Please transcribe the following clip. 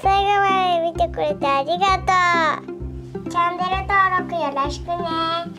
最後まで見てくれてありがとう。チャンネル登録よろしくね。